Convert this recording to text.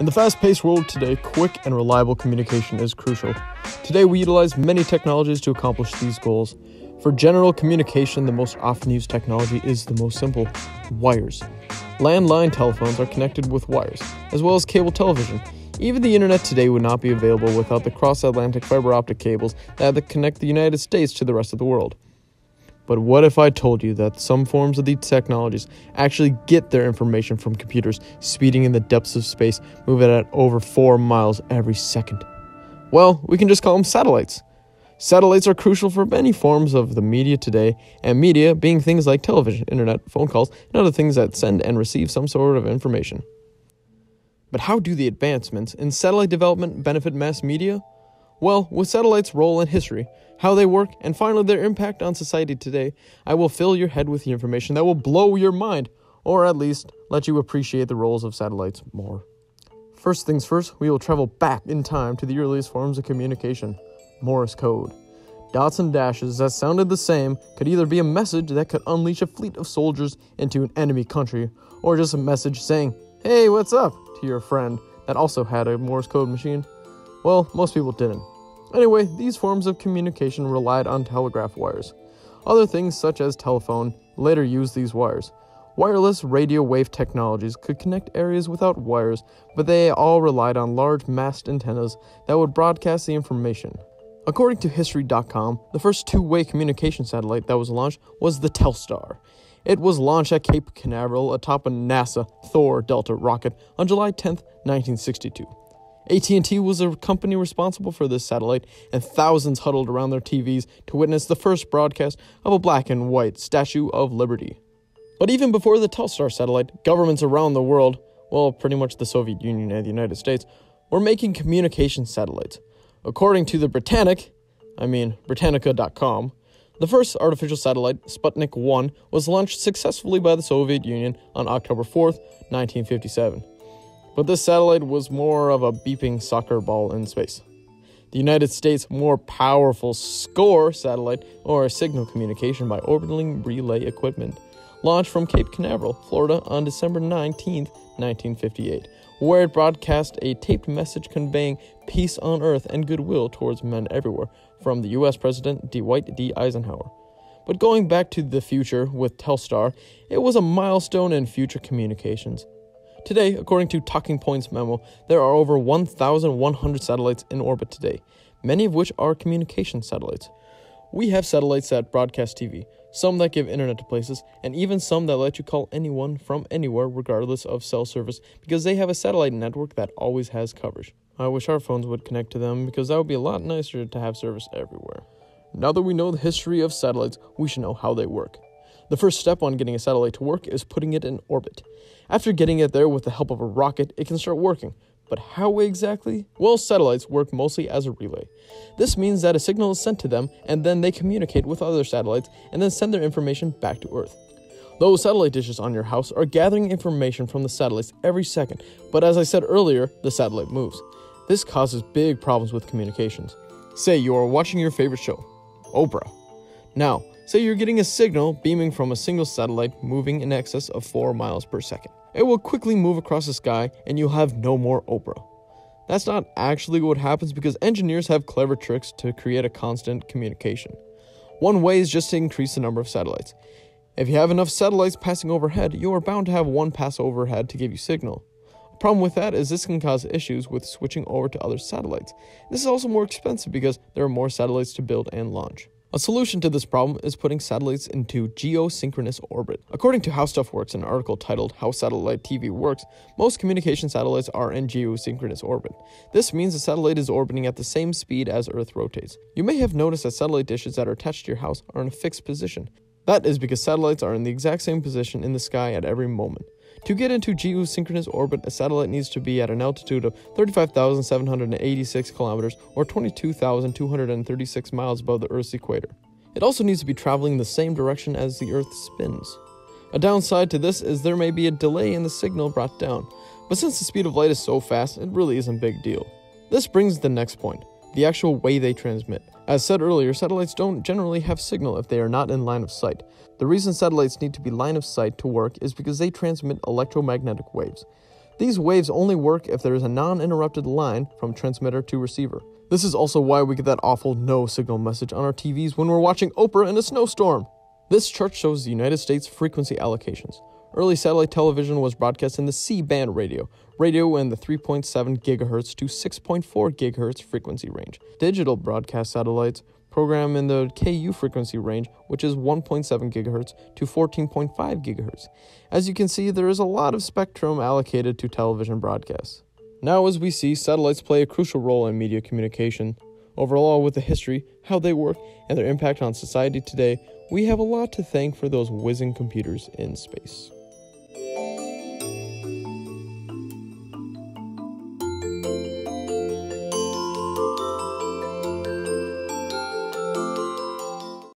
In the fast paced world today, quick and reliable communication is crucial. Today, we utilize many technologies to accomplish these goals. For general communication, the most often used technology is the most simple wires. Landline telephones are connected with wires, as well as cable television. Even the internet today would not be available without the cross Atlantic fiber optic cables that connect the United States to the rest of the world. But what if I told you that some forms of these technologies actually get their information from computers speeding in the depths of space, moving at over 4 miles every second? Well, we can just call them satellites. Satellites are crucial for many forms of the media today, and media being things like television, internet, phone calls, and other things that send and receive some sort of information. But how do the advancements in satellite development benefit mass media? Well, with satellites' role in history, how they work, and finally their impact on society today, I will fill your head with the information that will blow your mind, or at least let you appreciate the roles of satellites more. First things first, we will travel back in time to the earliest forms of communication Morse code. Dots and dashes that sounded the same could either be a message that could unleash a fleet of soldiers into an enemy country, or just a message saying, Hey, what's up? to your friend that also had a Morse code machine. Well, most people didn't. Anyway, these forms of communication relied on telegraph wires. Other things, such as telephone, later used these wires. Wireless radio wave technologies could connect areas without wires, but they all relied on large mast antennas that would broadcast the information. According to History.com, the first two way communication satellite that was launched was the Telstar. It was launched at Cape Canaveral atop a NASA Thor Delta rocket on July 10, 1962. AT&T was a company responsible for this satellite, and thousands huddled around their TVs to witness the first broadcast of a black and white Statue of Liberty. But even before the Telstar satellite, governments around the world, well, pretty much the Soviet Union and the United States, were making communication satellites. According to the Britannic, I mean Britannica.com, the first artificial satellite, Sputnik 1, was launched successfully by the Soviet Union on October 4, 1957 but this satellite was more of a beeping soccer ball in space. The United States' more powerful SCORE satellite, or signal communication by orbiting relay equipment, launched from Cape Canaveral, Florida on December 19, 1958, where it broadcast a taped message conveying peace on earth and goodwill towards men everywhere from the US President Dwight D. Eisenhower. But going back to the future with Telstar, it was a milestone in future communications. Today, according to Talking Points memo, there are over 1,100 satellites in orbit today, many of which are communication satellites. We have satellites that broadcast TV, some that give internet to places, and even some that let you call anyone from anywhere regardless of cell service because they have a satellite network that always has coverage. I wish our phones would connect to them because that would be a lot nicer to have service everywhere. Now that we know the history of satellites, we should know how they work. The first step on getting a satellite to work is putting it in orbit. After getting it there with the help of a rocket, it can start working. But how exactly? Well, satellites work mostly as a relay. This means that a signal is sent to them, and then they communicate with other satellites and then send their information back to Earth. Those satellite dishes on your house are gathering information from the satellites every second, but as I said earlier, the satellite moves. This causes big problems with communications. Say you are watching your favorite show, Oprah. Now, say you're getting a signal beaming from a single satellite moving in excess of 4 miles per second. It will quickly move across the sky and you'll have no more Oprah. That's not actually what happens because engineers have clever tricks to create a constant communication. One way is just to increase the number of satellites. If you have enough satellites passing overhead, you are bound to have one pass overhead to give you signal. A problem with that is this can cause issues with switching over to other satellites. This is also more expensive because there are more satellites to build and launch. A solution to this problem is putting satellites into geosynchronous orbit. According to How Stuff Works, an article titled How Satellite TV Works, most communication satellites are in geosynchronous orbit. This means the satellite is orbiting at the same speed as Earth rotates. You may have noticed that satellite dishes that are attached to your house are in a fixed position. That is because satellites are in the exact same position in the sky at every moment. To get into geosynchronous orbit, a satellite needs to be at an altitude of 35,786 kilometers or 22,236 miles above the Earth's equator. It also needs to be traveling the same direction as the Earth spins. A downside to this is there may be a delay in the signal brought down, but since the speed of light is so fast, it really isn't a big deal. This brings the next point the actual way they transmit. As said earlier, satellites don't generally have signal if they are not in line of sight. The reason satellites need to be line of sight to work is because they transmit electromagnetic waves. These waves only work if there is a non interrupted line from transmitter to receiver. This is also why we get that awful no signal message on our TVs when we're watching Oprah in a snowstorm. This chart shows the United States frequency allocations. Early satellite television was broadcast in the C band radio, radio in the 3.7 GHz to 6.4 GHz frequency range. Digital broadcast satellites program in the KU frequency range, which is 1.7 GHz to 14.5 GHz. As you can see, there is a lot of spectrum allocated to television broadcasts. Now, as we see, satellites play a crucial role in media communication. Overall, with the history, how they work, and their impact on society today, we have a lot to thank for those whizzing computers in space.